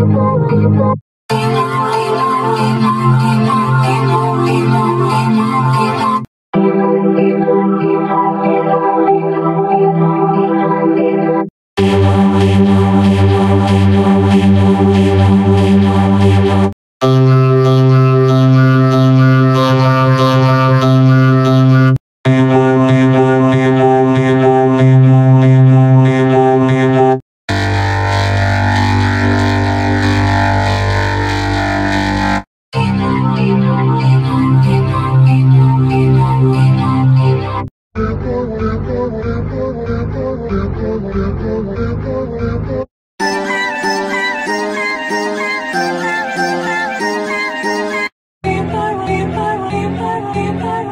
you go, where you go? Empire, Empire, Empire.